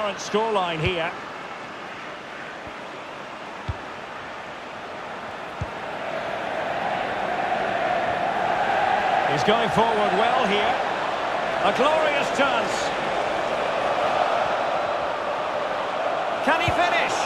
Current scoreline here. He's going forward well here. A glorious chance. Can he finish?